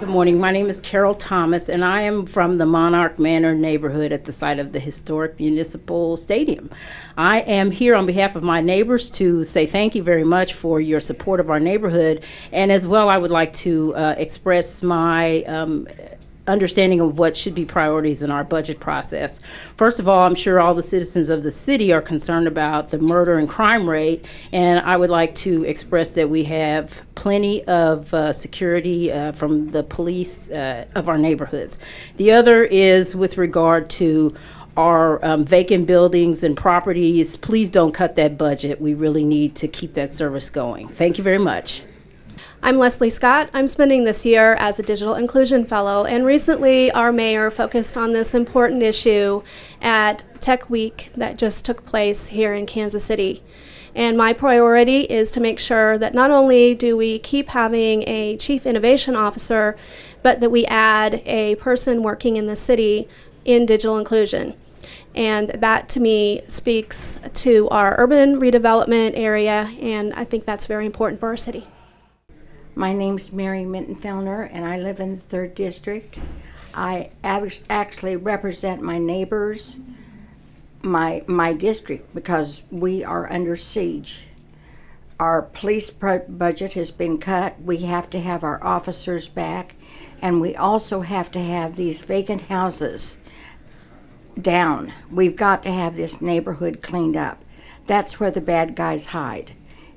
Good morning. My name is Carol Thomas, and I am from the Monarch Manor neighborhood at the site of the historic municipal stadium. I am here on behalf of my neighbors to say thank you very much for your support of our neighborhood, and as well, I would like to uh, express my um, understanding of what should be priorities in our budget process. First of all, I'm sure all the citizens of the city are concerned about the murder and crime rate, and I would like to express that we have plenty of uh, security uh, from the police uh, of our neighborhoods. The other is with regard to our um, vacant buildings and properties. Please don't cut that budget. We really need to keep that service going. Thank you very much. I'm Leslie Scott. I'm spending this year as a Digital Inclusion Fellow, and recently our mayor focused on this important issue at Tech Week that just took place here in Kansas City. And my priority is to make sure that not only do we keep having a Chief Innovation Officer, but that we add a person working in the city in digital inclusion. And that to me speaks to our urban redevelopment area, and I think that's very important for our city. My name's Mary Minton Fellner, and I live in the third district. I actually represent my neighbors, my my district, because we are under siege. Our police budget has been cut. We have to have our officers back, and we also have to have these vacant houses down. We've got to have this neighborhood cleaned up. That's where the bad guys hide.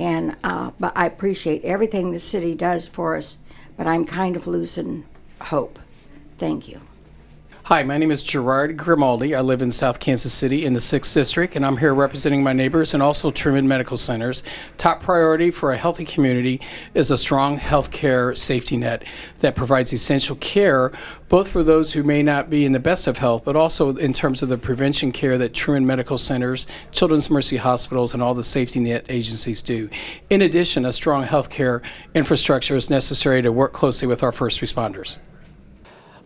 And uh, but I appreciate everything the city does for us, but I'm kind of losing hope. Thank you. Hi, my name is Gerard Grimaldi. I live in South Kansas City in the 6th District, and I'm here representing my neighbors and also Truman Medical Centers. Top priority for a healthy community is a strong health care safety net that provides essential care both for those who may not be in the best of health, but also in terms of the prevention care that Truman Medical Centers, Children's Mercy Hospitals, and all the safety net agencies do. In addition, a strong health care infrastructure is necessary to work closely with our first responders.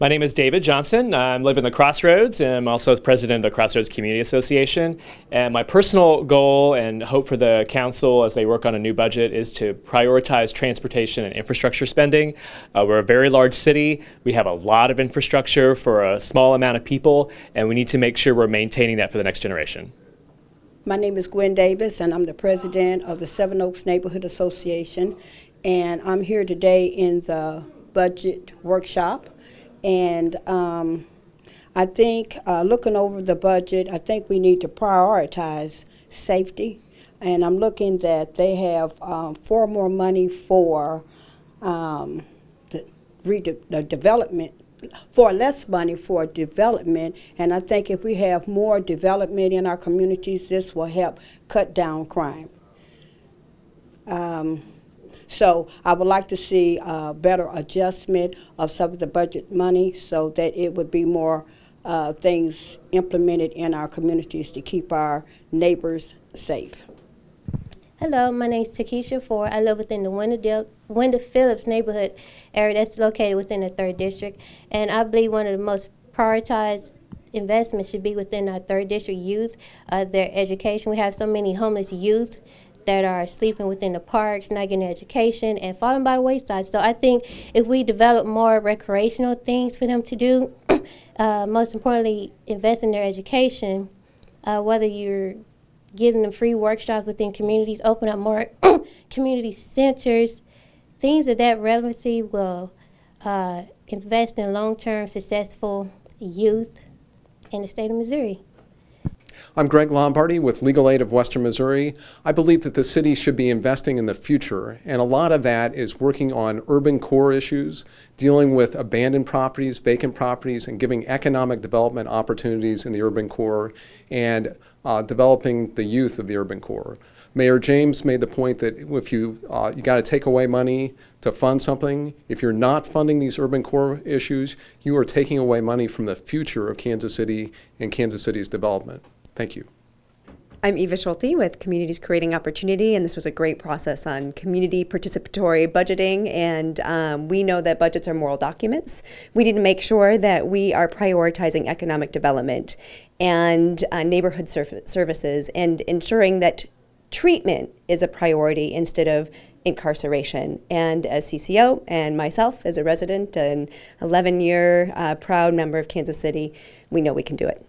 My name is David Johnson. I live in the Crossroads and I'm also president of the Crossroads Community Association. And my personal goal and hope for the council as they work on a new budget is to prioritize transportation and infrastructure spending. Uh, we're a very large city. We have a lot of infrastructure for a small amount of people, and we need to make sure we're maintaining that for the next generation. My name is Gwen Davis, and I'm the president of the Seven Oaks Neighborhood Association. And I'm here today in the budget workshop and um, I think uh, looking over the budget, I think we need to prioritize safety. And I'm looking that they have um, far more money for um, the, the development, for less money for development. And I think if we have more development in our communities, this will help cut down crime. Um, so I would like to see a better adjustment of some of the budget money so that it would be more uh, things implemented in our communities to keep our neighbors safe. Hello, my name is Takesha Ford. I live within the Wendell Phillips neighborhood area that's located within the 3rd District. And I believe one of the most prioritized investments should be within our 3rd District youth, uh, their education. We have so many homeless youth that are sleeping within the parks, not getting education, and falling by the wayside. So I think if we develop more recreational things for them to do, uh, most importantly, invest in their education, uh, whether you're giving them free workshops within communities, open up more community centers, things of that relevancy will uh, invest in long-term successful youth in the state of Missouri. I'm Greg Lombardi with Legal Aid of Western Missouri. I believe that the city should be investing in the future, and a lot of that is working on urban core issues, dealing with abandoned properties, vacant properties, and giving economic development opportunities in the urban core and uh, developing the youth of the urban core. Mayor James made the point that if you uh, you got to take away money to fund something, if you're not funding these urban core issues, you are taking away money from the future of Kansas City and Kansas City's development. Thank you. I'm Eva Schulte with Communities Creating Opportunity, and this was a great process on community participatory budgeting. And um, we know that budgets are moral documents. We need to make sure that we are prioritizing economic development and uh, neighborhood services and ensuring that treatment is a priority instead of incarceration. And as CCO and myself as a resident and 11 year uh, proud member of Kansas City, we know we can do it.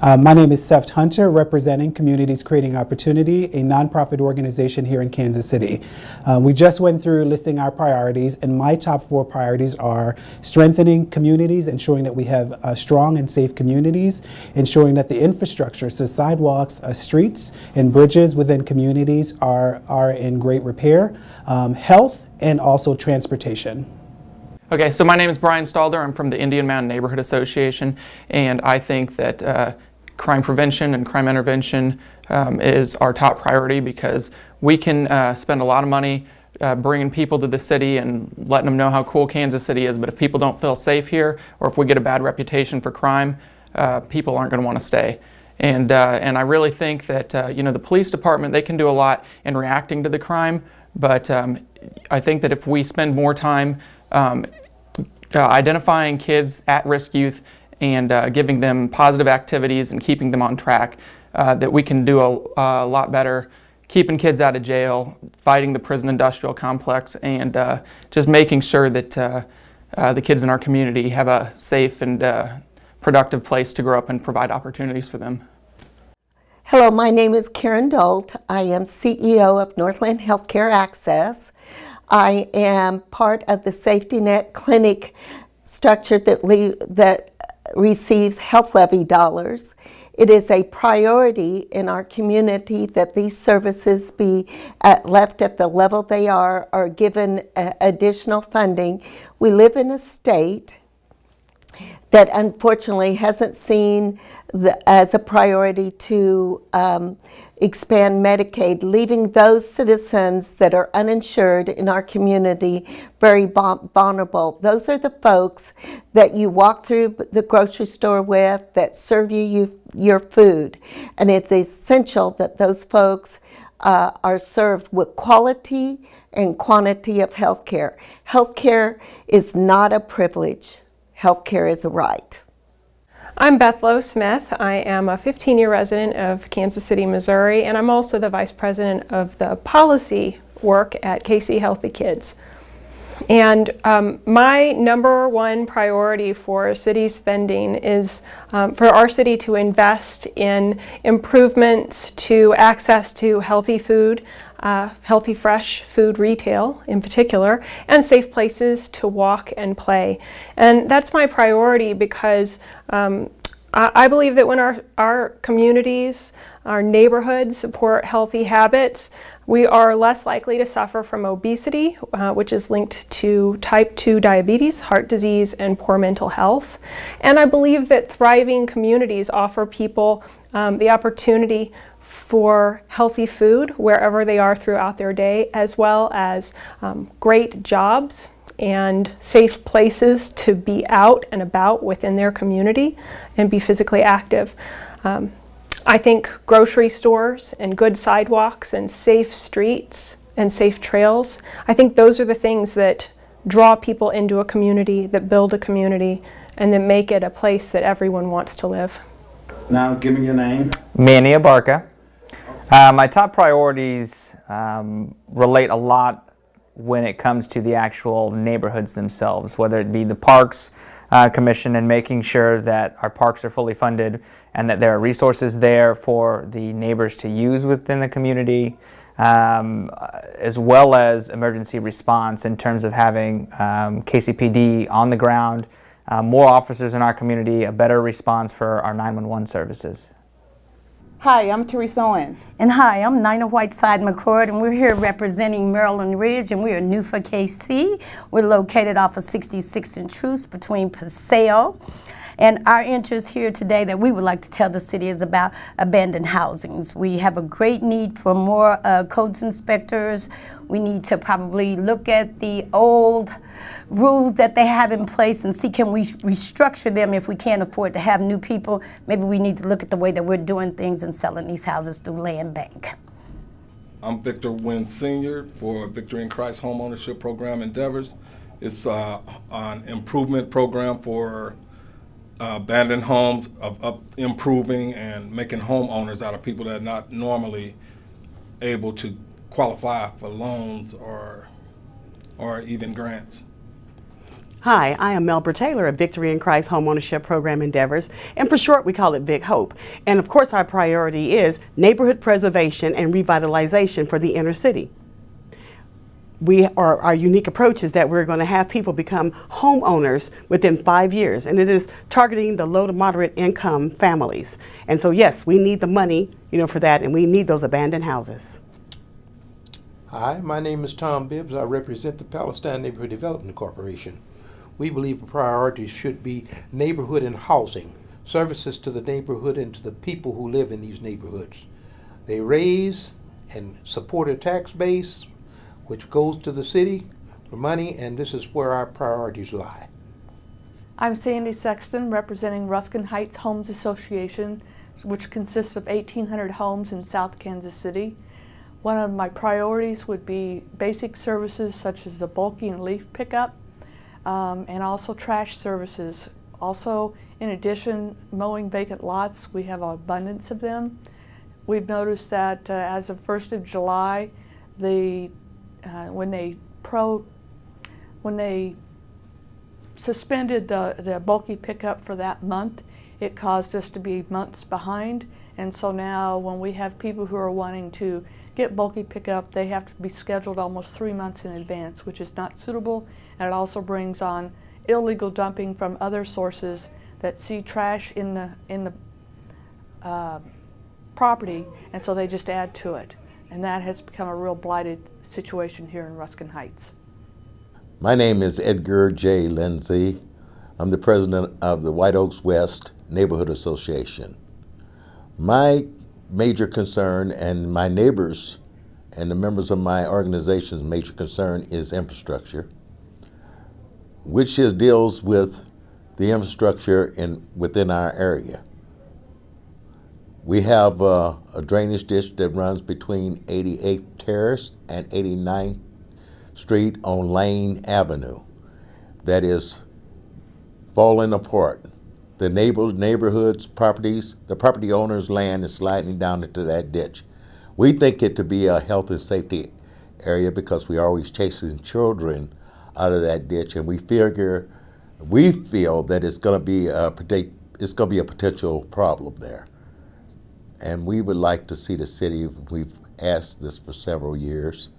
Uh, my name is Seth Hunter, representing Communities Creating Opportunity, a nonprofit organization here in Kansas City. Uh, we just went through listing our priorities, and my top four priorities are strengthening communities, ensuring that we have uh, strong and safe communities, ensuring that the infrastructure, so sidewalks, uh, streets, and bridges within communities are, are in great repair, um, health, and also transportation. Okay, so my name is Brian Stalder. I'm from the Indian Mound Neighborhood Association, and I think that uh, crime prevention and crime intervention um, is our top priority because we can uh, spend a lot of money uh, bringing people to the city and letting them know how cool Kansas City is, but if people don't feel safe here or if we get a bad reputation for crime, uh, people aren't going to want to stay. And, uh, and I really think that uh, you know the police department they can do a lot in reacting to the crime, but um, I think that if we spend more time um, uh, identifying kids, at-risk youth, and uh, giving them positive activities and keeping them on track, uh, that we can do a, a, lot better keeping kids out of jail, fighting the prison industrial complex, and uh, just making sure that uh, uh, the kids in our community have a safe and productive place to grow up and provide opportunities for them. Hello, my name is Karen Dolt. I am CEO of Northland Healthcare Access. I am part of the Safety Net Clinic structure that, we that receives health levy dollars. It is a priority in our community that these services be at, left at the level they are or given uh, additional funding. We live in a state that unfortunately hasn't seen the, as a priority to um, expand Medicaid, leaving those citizens that are uninsured in our community very vulnerable. Those are the folks that you walk through the grocery store with that serve you, you your food. And it's essential that those folks uh, are served with quality and quantity of health care. Health care is not a privilege. Health care is a right. I'm Beth Lowe Smith. I am a 15 year resident of Kansas City, Missouri, and I'm also the vice president of the policy work at KC Healthy Kids. And um, my number one priority for city spending is um, for our city to invest in improvements to access to healthy food, uh, healthy, fresh food retail in particular, and safe places to walk and play. And that's my priority because um, I, I believe that when our, our communities, our neighborhoods support healthy habits, we are less likely to suffer from obesity, uh, which is linked to type 2 diabetes, heart disease, and poor mental health. And I believe that thriving communities offer people um, the opportunity for healthy food wherever they are throughout their day, as well as um, great jobs and safe places to be out and about within their community and be physically active. Um, I think grocery stores and good sidewalks and safe streets and safe trails, I think those are the things that draw people into a community, that build a community, and that make it a place that everyone wants to live. Now, give me your name. Manny Abarca. Uh, my top priorities um, relate a lot when it comes to the actual neighborhoods themselves, whether it be the parks uh, commission and making sure that our parks are fully funded and that there are resources there for the neighbors to use within the community, um, as well as emergency response in terms of having um, KCPD on the ground, uh, more officers in our community, a better response for our 911 services. Hi, I'm Teresa Owens. And hi, I'm Nina Whiteside McCord, and we're here representing Maryland Ridge, and we are new for KC. We're located off of 66th and Troost between Paseo. And our interest here today that we would like to tell the city is about abandoned housings. We have a great need for more uh, codes inspectors. We need to probably look at the old rules that they have in place and see can we restructure them if we can't afford to have new people. Maybe we need to look at the way that we're doing things and selling these houses through land bank. I'm Victor Wynn Sr. for Victory in Christ Home Ownership Program Endeavors. It's uh, an improvement program for uh, abandoned homes, of, improving and making homeowners out of people that are not normally able to qualify for loans or or even grants. Hi, I am Melba Taylor of Victory in Christ Homeownership Program Endeavors, and for short we call it Big Hope. And of course our priority is neighborhood preservation and revitalization for the inner city. We are, our unique approach is that we're going to have people become homeowners within five years, and it is targeting the low to moderate income families. And so yes, we need the money, you know, for that, and we need those abandoned houses. Hi, my name is Tom Bibbs. I represent the Palestine Neighborhood Development Corporation we believe the priorities should be neighborhood and housing, services to the neighborhood and to the people who live in these neighborhoods. They raise and support a tax base which goes to the city for money, and this is where our priorities lie. I'm Sandy Sexton, representing Ruskin Heights Homes Association, which consists of 1,800 homes in South Kansas City. One of my priorities would be basic services such as the bulky and leaf pickup, um, and also trash services. Also, in addition, mowing vacant lots, we have an abundance of them. We've noticed that uh, as of 1st of July, the uh, when they pro when they suspended the, the bulky pickup for that month, it caused us to be months behind. And so now when we have people who are wanting to get bulky pickup, they have to be scheduled almost three months in advance, which is not suitable and it also brings on illegal dumping from other sources that see trash in the in the uh, property, and so they just add to it, and that has become a real blighted situation here in Ruskin Heights. My name is Edgar J. Lindsay. I'm the president of the White Oaks West Neighborhood Association. My major concern and my neighbors and the members of my organization's major concern is infrastructure which is, deals with the infrastructure in, within our area. We have uh, a drainage ditch that runs between 88th Terrace and 89th Street on Lane Avenue that is falling apart. The neighbors, neighborhoods, properties, the property owner's land is sliding down into that ditch. We think it to be a health and safety area because we are always chasing children out of that ditch, and we figure, we feel that it's going to be a it's going to be a potential problem there, and we would like to see the city. We've asked this for several years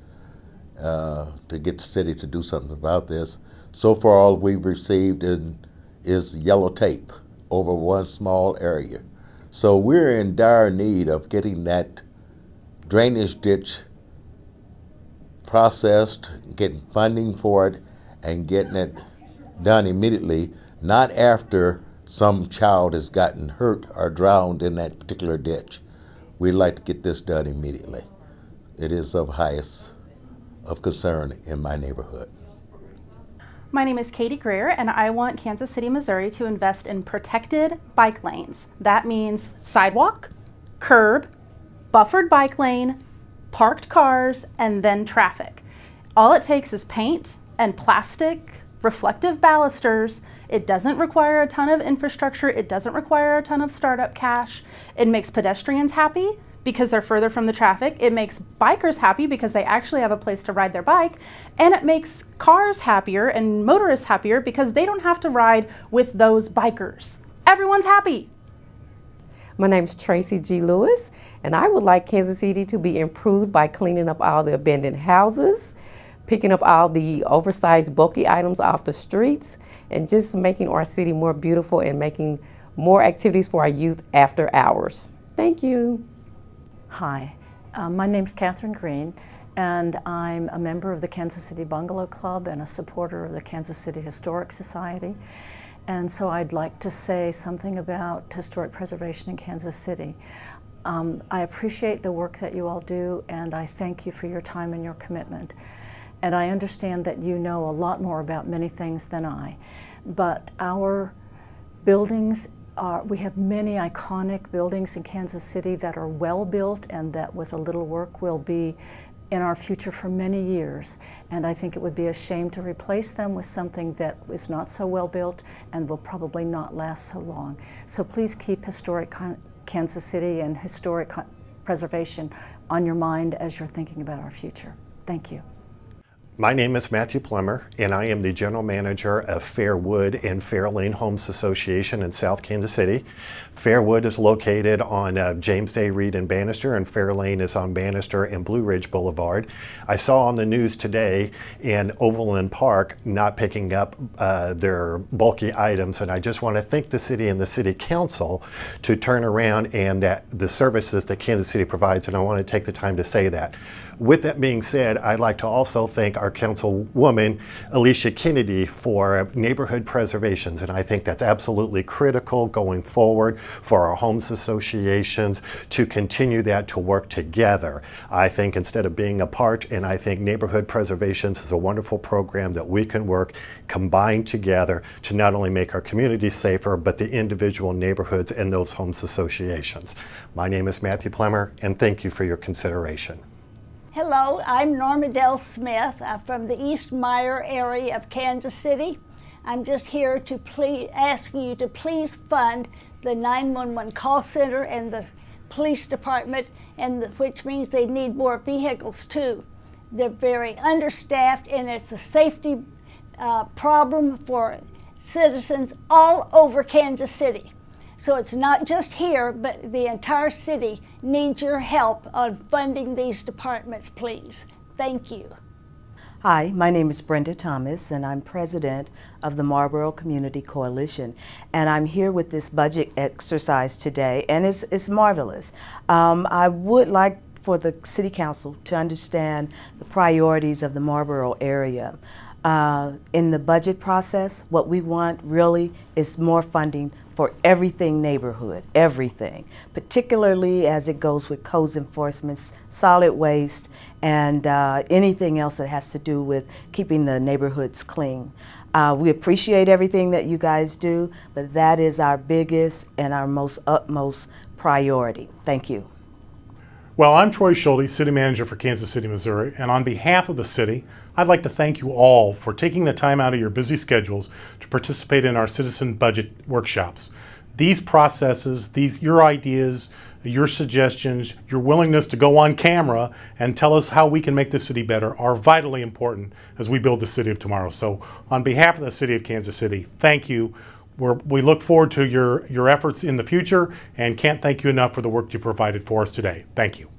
uh, to get the city to do something about this. So far, all we've received in, is yellow tape over one small area. So we're in dire need of getting that drainage ditch processed, getting funding for it, and getting it done immediately, not after some child has gotten hurt or drowned in that particular ditch. We'd like to get this done immediately. It is of highest of concern in my neighborhood. My name is Katie Greer, and I want Kansas City, Missouri to invest in protected bike lanes. That means sidewalk, curb, buffered bike lane, parked cars, and then traffic. All it takes is paint and plastic reflective balusters. It doesn't require a ton of infrastructure. It doesn't require a ton of startup cash. It makes pedestrians happy because they're further from the traffic. It makes bikers happy because they actually have a place to ride their bike. And it makes cars happier and motorists happier because they don't have to ride with those bikers. Everyone's happy. My name is Tracy G. Lewis, and I would like Kansas City to be improved by cleaning up all the abandoned houses, picking up all the oversized bulky items off the streets and just making our city more beautiful and making more activities for our youth after hours. Thank you. Hi, um, my name is Catherine Green and I'm a member of the Kansas City Bungalow Club and a supporter of the Kansas City Historic Society. And so I'd like to say something about historic preservation in Kansas City. Um, I appreciate the work that you all do and I thank you for your time and your commitment. And I understand that you know a lot more about many things than I. But our buildings are, we have many iconic buildings in Kansas City that are well built and that with a little work will be in our future for many years. And I think it would be a shame to replace them with something that is not so well built and will probably not last so long. So please keep historic Kansas City and historic preservation on your mind as you're thinking about our future. Thank you. My name is Matthew Plummer, and I am the General Manager of Fairwood and Fairlane Homes Association in South Kansas City. Fairwood is located on uh, James A. Reed and Bannister, and Fairlane is on Bannister and Blue Ridge Boulevard. I saw on the news today in Overland Park not picking up uh, their bulky items, and I just want to thank the city and the city council to turn around and that the services that Kansas City provides, and I want to take the time to say that. With that being said, I'd like to also thank our councilwoman, Alissia Canady, for neighborhood preservations. And I think that's absolutely critical going forward for our homes associations to continue that to work together. I think instead of being apart, and I think neighborhood preservations is a wonderful program that we can work combined together to not only make our communities safer, but the individual neighborhoods and those homes associations. My name is Matthew Plummer, and thank you for your consideration. Hello, I'm Norma Dell Smith I'm from the East Meyer area of Kansas City. I'm just here to please, ask you to please fund the 911 call center and the police department, and the, which means they need more vehicles too. They're very understaffed, and it's a safety uh, problem for citizens all over Kansas City. So it's not just here, but the entire city needs your help on funding these departments, please. Thank you. Hi, my name is Brenda Thomas, and I'm president of the Marlboro Community Coalition. And I'm here with this budget exercise today, and it's, it's marvelous. Um, I would like for the City Council to understand the priorities of the Marlboro area. Uh, in the budget process, what we want really is more funding for everything neighborhood, everything, particularly as it goes with codes enforcement, solid waste, and uh, anything else that has to do with keeping the neighborhoods clean. Uh, we appreciate everything that you guys do, but that is our biggest and our most utmost priority. Thank you. Well, I'm Troy Schulte, City Manager for Kansas City, Missouri, and on behalf of the city, I'd like to thank you all for taking the time out of your busy schedules to participate in our citizen budget workshops. These processes, these your ideas, your suggestions, your willingness to go on camera and tell us how we can make the city better are vitally important as we build the city of tomorrow. So, on behalf of the city of Kansas City, thank you. We're, we look forward to your, your efforts in the future and can't thank you enough for the work you provided for us today. Thank you.